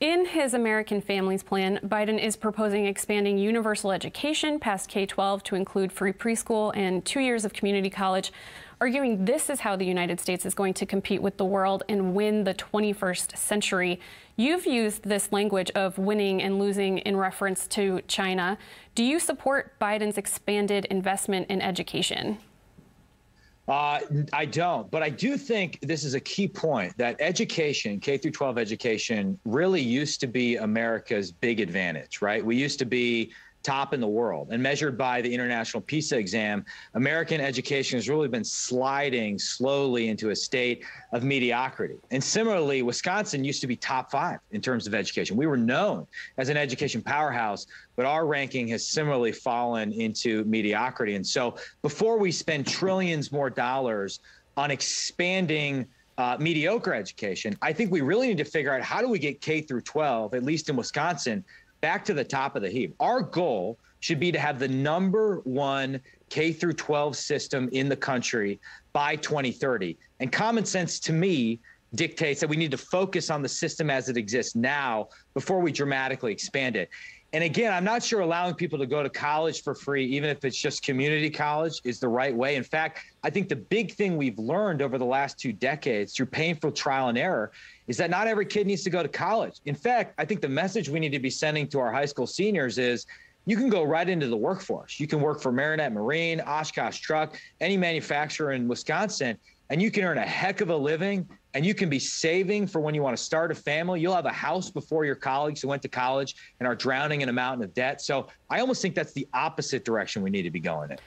In his American Families Plan, Biden is proposing expanding universal education past K 12 to include free preschool and two years of community college, arguing this is how the United States is going to compete with the world and win the 21st century. You've used this language of winning and losing in reference to China. Do you support Biden's expanded investment in education? Uh, I don't, but I do think this is a key point that education, K through 12 education, really used to be America's big advantage, right? We used to be top in the world. And measured by the International PISA exam, American education has really been sliding slowly into a state of mediocrity. And similarly, Wisconsin used to be top five in terms of education. We were known as an education powerhouse, but our ranking has similarly fallen into mediocrity. And so before we spend trillions more dollars on expanding uh, mediocre education, I think we really need to figure out how do we get K through 12, at least in Wisconsin, back to the top of the heap. Our goal should be to have the number one K through 12 system in the country by 2030. And common sense to me dictates that we need to focus on the system as it exists now before we dramatically expand it. And again, I'm not sure allowing people to go to college for free, even if it's just community college, is the right way. In fact, I think the big thing we've learned over the last two decades through painful trial and error is that not every kid needs to go to college. In fact, I think the message we need to be sending to our high school seniors is you can go right into the workforce. You can work for Marinette Marine, Oshkosh Truck, any manufacturer in Wisconsin, and you can earn a heck of a living and you can be saving for when you want to start a family. You'll have a house before your colleagues who went to college and are drowning in a mountain of debt. So I almost think that's the opposite direction we need to be going in.